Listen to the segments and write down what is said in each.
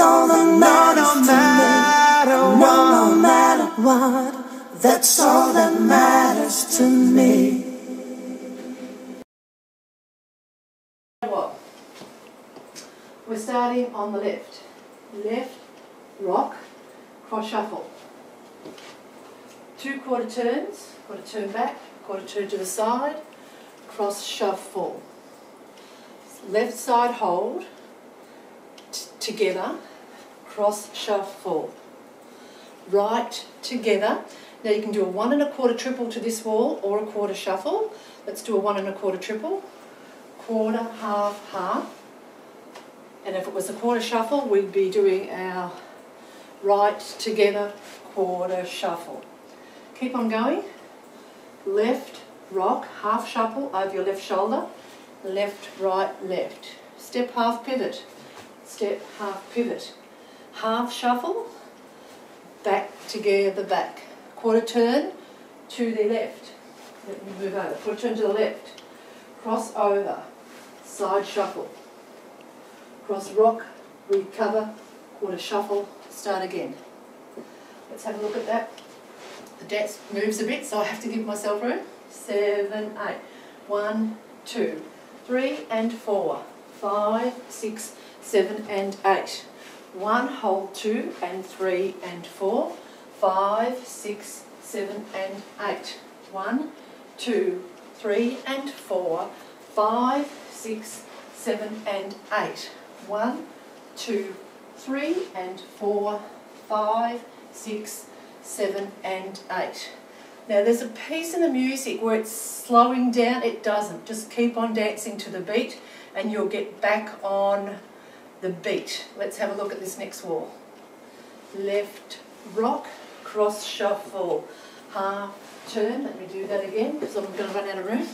all that matters no matter to me. No, no matter what, that's all that matters to me. What? We're starting on the left. Left, rock, cross shuffle. Two quarter turns, quarter turn back, quarter turn to the side, cross shuffle. Left side hold, together, cross shuffle. Right together. Now you can do a one and a quarter triple to this wall or a quarter shuffle. Let's do a one and a quarter triple. Quarter, half, half. And if it was a quarter shuffle, we'd be doing our right together quarter shuffle. Keep on going. Left, rock, half shuffle over your left shoulder. Left, right, left. Step half pivot. Step half pivot. Half shuffle. Back together back. Quarter turn to the left. Let me move over. Quarter turn to the left. Cross over. Side shuffle cross rock, recover, quarter shuffle, start again. Let's have a look at that. The desk moves a bit, so I have to give myself room. Seven, eight. One, two, three and four, five, six, seven and eight. One, hold two and three and four, five, six, seven and eight. One, two, three and four, five, six, seven and eight. One, two, three and four, five, six, seven and eight. Now there's a piece in the music where it's slowing down, it doesn't. Just keep on dancing to the beat and you'll get back on the beat. Let's have a look at this next wall. Left rock, cross shuffle, half turn. Let me do that again because I'm going to run out of room.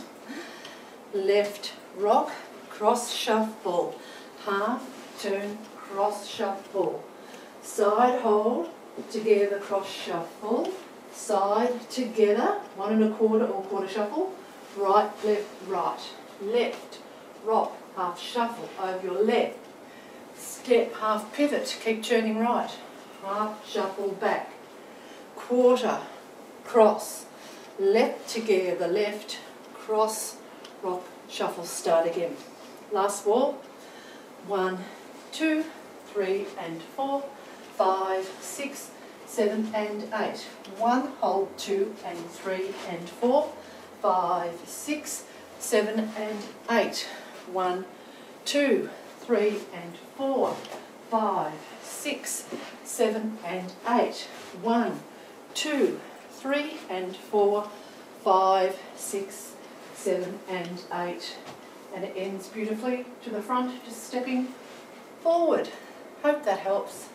Left rock, cross shuffle, half, turn, cross shuffle. Side hold, together cross shuffle. Side together, one and a quarter or quarter shuffle. Right, left, right. Left, rock, half shuffle over your left. Step, half pivot, keep turning right. Half shuffle back. Quarter, cross. Left together, left, cross, rock, shuffle, start again. Last wall. One, two, three and four, five, six, seven and eight. One, hold two and three and four, five, six, seven and eight. One, two, three and four, five, six, seven and eight. One, two, three and four, five, six, seven and eight and it ends beautifully to the front, just stepping forward. Hope that helps.